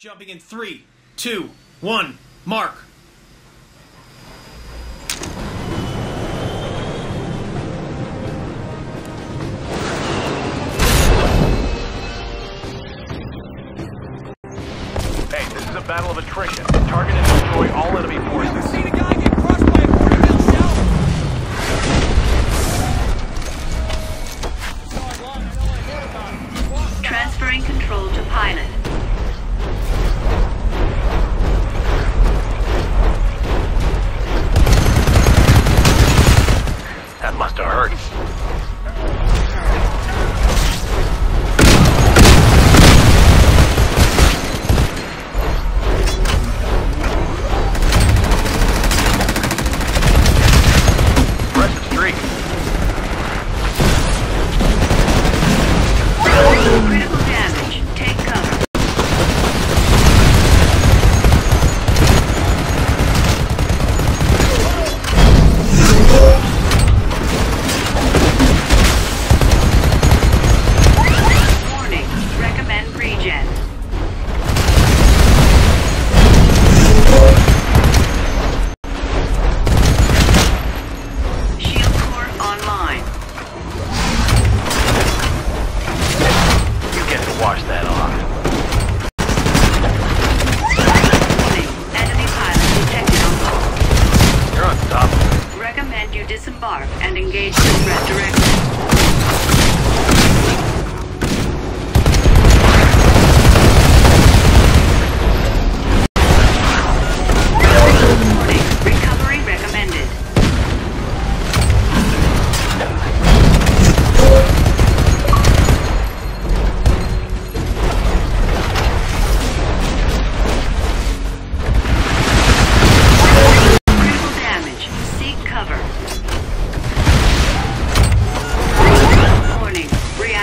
Jumping in three, two, one, mark. Hey, this is a battle of attrition. Target and destroy all enemy forces. disembark and engage the threat directly.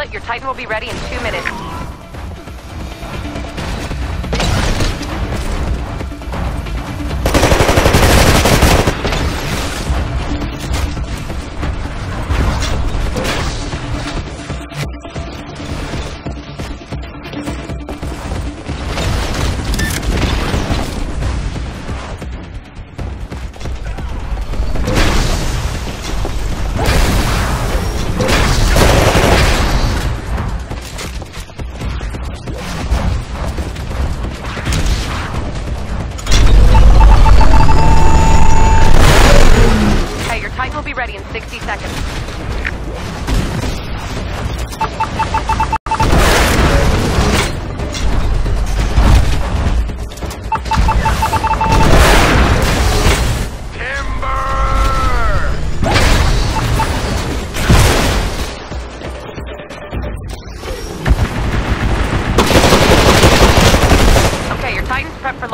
pilot, your Titan will be ready in two minutes.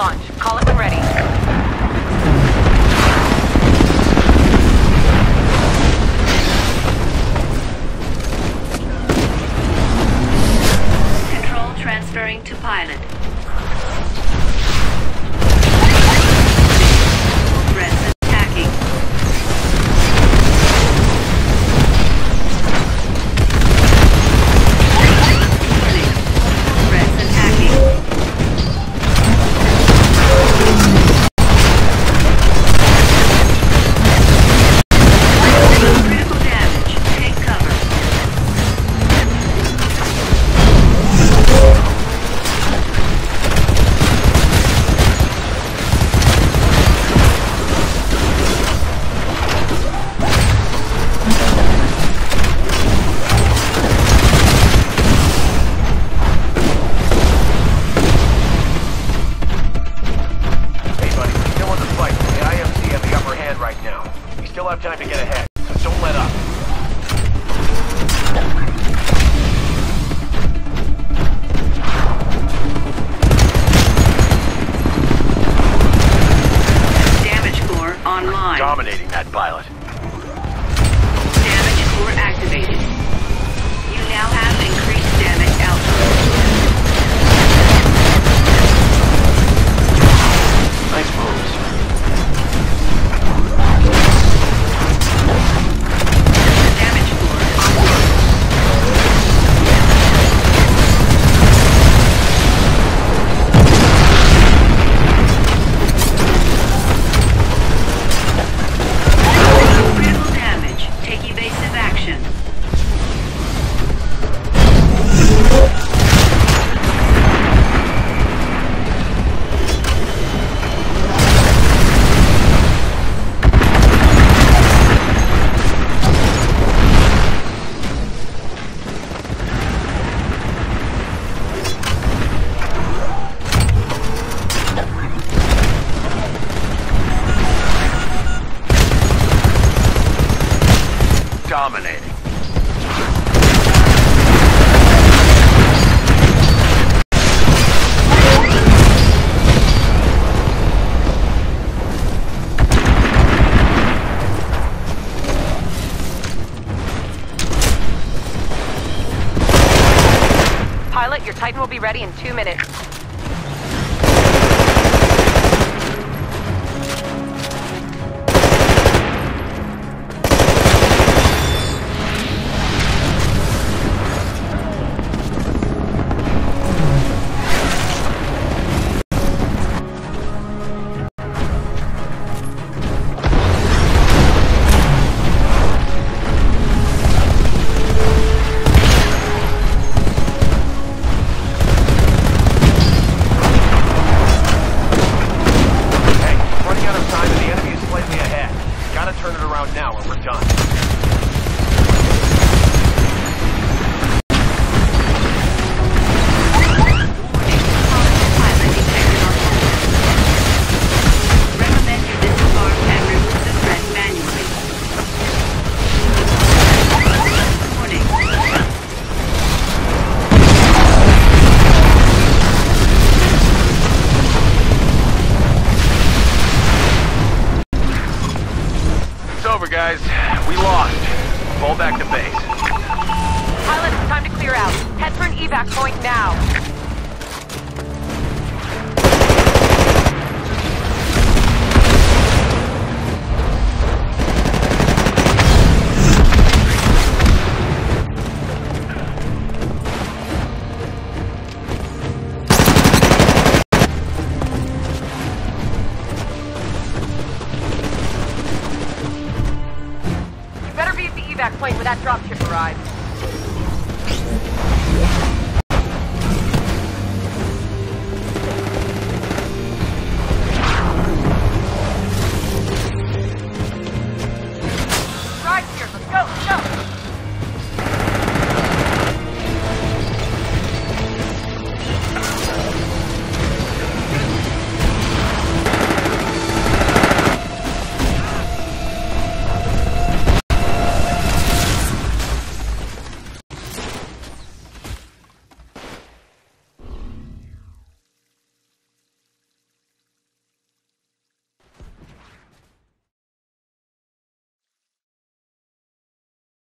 launch. Call it when ready. ready in two minutes. gotta turn it around now or we're done. evac point now. You better be at the evac point when that dropship arrives.